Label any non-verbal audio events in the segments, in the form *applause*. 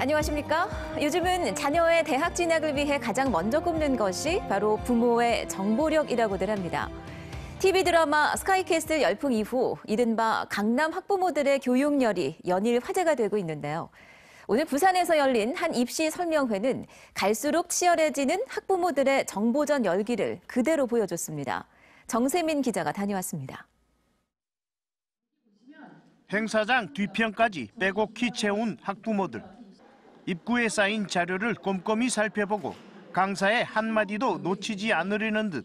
안녕하십니까? 요즘은 자녀의 대학 진학을 위해 가장 먼저 꼽는 것이 바로 부모의 정보력이라고들 합니다. TV 드라마 스카이캐슬 열풍 이후 이른바 강남 학부모들의 교육열이 연일 화제가 되고 있는데요. 오늘 부산에서 열린 한 입시 설명회는 갈수록 치열해지는 학부모들의 정보전 열기를 그대로 보여줬습니다. 정세민 기자가 다녀왔습니다. 행사장 뒤편까지 빼곡히 채운 학부모들. 입구에 쌓인 자료를 꼼꼼히 살펴보고 강사의 한마디도 놓치지 않으려는 듯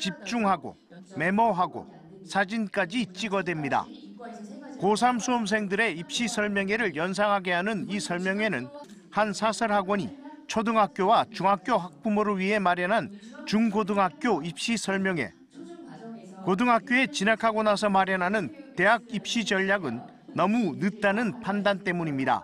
집중하고 메모하고 사진까지 찍어댑니다. 고3 수험생들의 입시 설명회를 연상하게 하는 이 설명회는 한 사설학원이 초등학교와 중학교 학부모를 위해 마련한 중고등학교 입시 설명회. 고등학교에 진학하고 나서 마련하는 대학 입시 전략은 너무 늦다는 판단 때문입니다.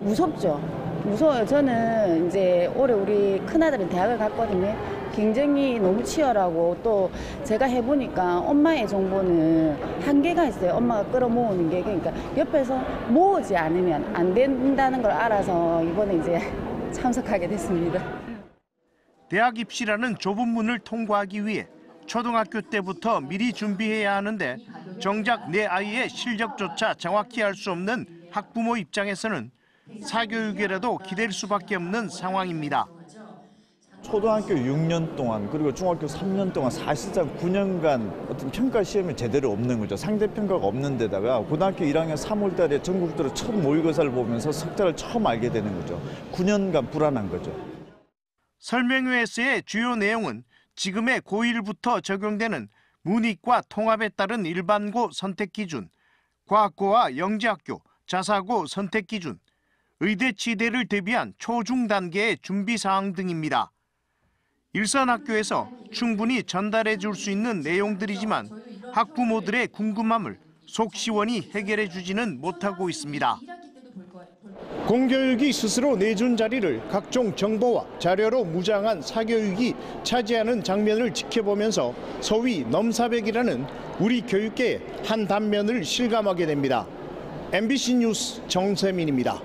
무섭죠. 무서워요. 저는 이제 올해 우리 큰아들은 대학을 갔거든요. 경쟁이 너무 치열하고 또 제가 해보니까 엄마의 정보는 한계가 있어요. 엄마가 끌어모으는 게. 그러니까 옆에서 모으지 않으면 안 된다는 걸 알아서 이번에 이제 *laughs* 참석하게 됐습니다. 대학 입시라는 좁은 문을 통과하기 위해 초등학교 때부터 미리 준비해야 하는데 정작 내 아이의 실력조차 정확히 알 수 없는 학부모 입장에서는 사교육이라도 기댈 수밖에 없는 상황입니다. 초등학교 6년 동안 그리고 중학교 3년 동안 사실상 9년간 어떤 평가 시험이 제대로 없는 거죠. 상대 평가가 없는 데다가 고등학교 1학년 3월 달에 전국적으로 첫 모의고사를 보면서 석자를 처음 알게 되는 거죠. 9년간 불안한 거죠. 설명회에서의 주요 내용은 지금의 고1부터 적용되는 문이과 통합에 따른 일반고 선택 기준, 과학고와 영재학교, 자사고 선택 기준, 의대 치대를 대비한 초중 단계의 준비 사항 등입니다. 일선 학교에서 충분히 전달해 줄 수 있는 내용들이지만 학부모들의 궁금함을 속 시원히 해결해 주지는 못하고 있습니다. 공교육이 스스로 내준 자리를 각종 정보와 자료로 무장한 사교육이 차지하는 장면을 지켜보면서 소위 넘사벽이라는 우리 교육계의 한 단면을 실감하게 됩니다. MBC 뉴스 정세민입니다.